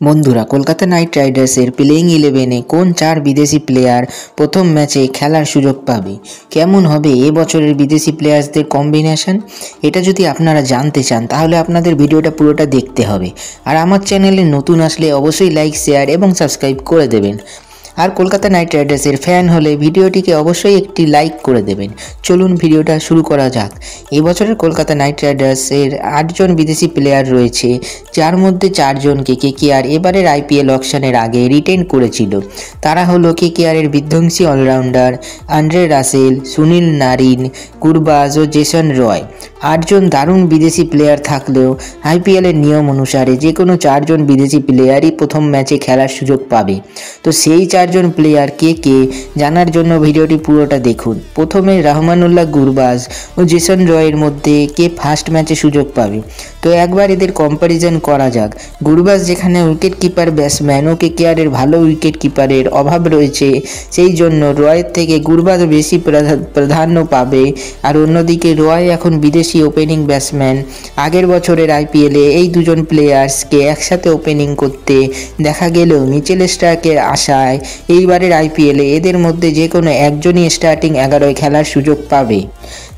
বন্ধুরা, কলকাতা নাইট রাইডার্সের প্লেইং ইলেভেনে কোন চার বিদেশি প্লেয়ার প্রথম ম্যাচে খেলার সুযোগ পাবে? কেমন হবে এ বছরের বিদেশি প্লেয়ার্সদের কম্বিনেশন এটা যদি আপনারা জানতে চান, তাহলে আপনাদের ভিডিওটা পুরোটা দেখতে হবে। আর আমার চ্যানেলে নতুন আসলে অবশ্যই লাইক শেয়ার এবং সাবস্ক্রাইব করে দেবেন। আর কলকাতা নাইট রাইডার্সের ফ্যান হলে ভিডিওটিকে অবশ্যই একটি লাইক করে দেবেন। চলুন ভিডিওটা শুরু করা যাক। এবছরের কলকাতা নাইট রাইডার্সের আটজন বিদেশি প্লেয়ার রয়েছে, যার মধ্যে চারজনকে কে কেকেআর এবারের আইপিএল অকশনের আগে রিটেন করেছিল। তারা হলো কেকেআরের বিধ্বংসী allrounder Andre Russell, Sunil Narine, Gurbaz ও জেসন রয়। আটজন দারুণ বিদেশি প্লেয়ার থাকলেও আইপিএলের নিয়ম অনুসারে যে কোনো চারজন বিদেশি প্লেয়ারই প্রথম ম্যাচে খেলার সুযোগ পাবে। তো সেই চারজন প্লেয়ার কে কে জানার জন্য ভিডিওটি পুরোটা দেখুন। প্রথমে রহমানুল্লাহ গুরবাজ ও জেসন রয়ের মধ্যে কে ফার্স্ট ম্যাচে সুযোগ পাবে। তো একবার এদের কম্প্যারিজন করা যাক। গুরবাজ যেখানে উইকেট কিপার ব্যাটসম্যান ও কেকেআরের ভালো উইকেট কিপারের অভাব রয়েছে, সেই জন্য রয়ের থেকে গুরবাজ বেশি প্রাধা- প্রাধান্য পাবে। আর অন্যদিকে রয় এখন বিদেশি ওপেনিং ব্যাটসম্যান আগের বছরের আইপিএলে এই দুজন প্লেয়ার্সকে একসাথে ওপেনিং করতে দেখা গেলেও মিচেল স্টার্কের আশায়। এইবারের আইপিএলে এদের মধ্যে যে কোনো একজনই স্টার্টিং এগারোয় খেলার সুযোগ পাবে।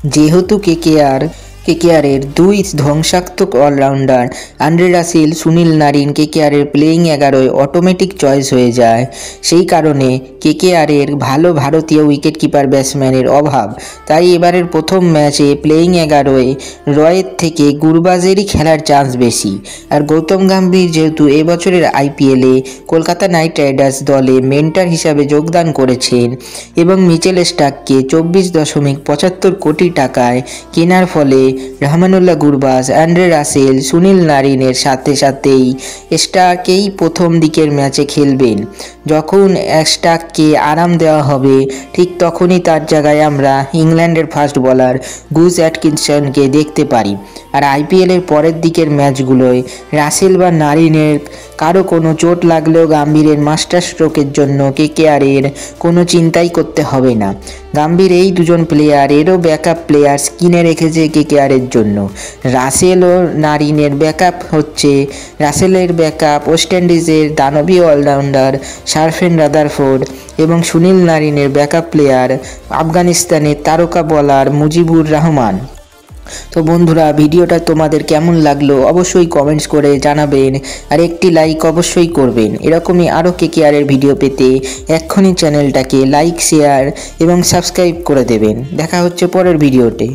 যেহেতু কেকেআর কেকেআরের দুই ধ্বংসাত্মক allrounder Andre Russell, Sunil Narine কেকেআরের playing এগারোয় অটোমেটিক চয়েস হয়ে যায়। সেই কারণে কেকেআরের ভালো ভারতীয় উইকেট কিপার ব্যাটসম্যানের অভাব। তাই এবারের প্রথম ম্যাচে প্লেয়িং এগারোয় রয়ের থেকে গুরবাজেরই খেলার চান্স বেশি। আর গৌতম গাম্ভীর যেহেতু এবছরের আইপিএলে কলকাতা নাইট রাইডার্স দলে মেন্টার হিসাবে যোগদান করেছেন এবং মিচেল স্টাককে চব্বিশ দশমিক পঁচাত্তর কোটি টাকায় কেনার ফলে রহমানুল্লাহ গুরবাস অ্যান্ড্রে রাসেল, সুনীল নারিনের সাথে সাথেই স্টাকেই প্রথম দিকের ম্যাচে খেলবেন। যখন স্টাককে আরাম দেওয়া হবে, ঠিক তখনই তার জায়গায় আমরা ইংল্যান্ডের ফার্স্ট বলার গুজ অ্যাটকিনসনকে দেখতে পারি। আর আইপিএলের পরের দিকের ম্যাচগুলোয় রাসেল বা নারিনের কারও কোনো চোট লাগলেও গাম্ভীরের মাস্টার স্ট্রোকের জন্য কেকেআরের কোনো চিন্তাই করতে হবে না। গাম্ভীর এই দুজন প্লেয়ার এরও ব্যাকআপ প্লেয়ার্স কিনে রেখেছে কেকেআরের জন্য। রাসেল ও নারিনের ব্যাকআপ হচ্ছে রাসেলের ব্যাকআপ ওয়েস্ট ইন্ডিজের দানবীয় অলরাউন্ডার সারফেন রাদারফোর্ড এবং সুনীল নারিনের ব্যাকআপ প্লেয়ার আফগানিস্তানের তারকা বলার মুজিবুর রহমান। তো বন্ধুরা, ভিডিওটা তোমাদের কেমন লাগল অবশ্যই কমেন্টস করে জানাবেন আর একটি লাইক অবশ্যই করবেন। এরকমই আরও কেকেআরের ভিডিও পেতে এক্ষুনি চ্যানেলটাকে লাইক শেয়ার এবং সাবস্ক্রাইব করে দেবেন। দেখা হচ্ছে পরের ভিডিওতে